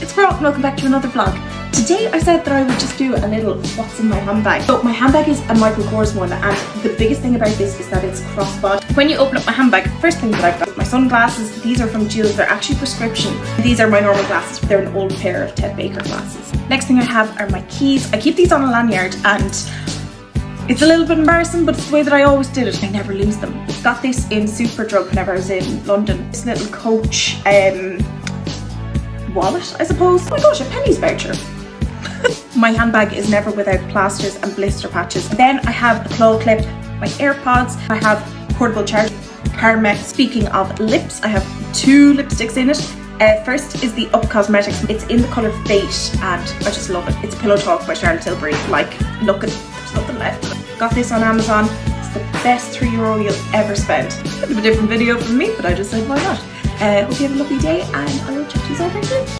it's Grá and welcome back to another vlog. Today I said that I would just do a little what's in my handbag. So my handbag is a Michael Kors one and the biggest thing about this is that it's crossbody. When you open up my handbag, first thing that I've got my sunglasses. These are from Jules, they're actually prescription. These are my normal glasses, they're an old pair of Ted Baker glasses. Next thing I have are my keys. I keep these on a lanyard and it's a little bit embarrassing, but it's the way that I always did it. I never lose them. Got this in Superdrug whenever I was in London. This little Coach um, wallet, I suppose. Oh my gosh, a Penneys voucher. my handbag is never without plasters and blister patches. Then I have a claw clip, my AirPods, I have portable charger, Carmex. Speaking of lips, I have two lipsticks in it. Uh, first is the Up Cosmetics. It's in the colour Fate and I just love it. It's Pillow Talk by Charlotte Tilbury. Like, look at, there's nothing left. Got this on Amazon. It's the best three euro you'll ever spend. Bit of a different video from me, but I just said why not. Uh, hope you have a lovely day and I will chat to you soon.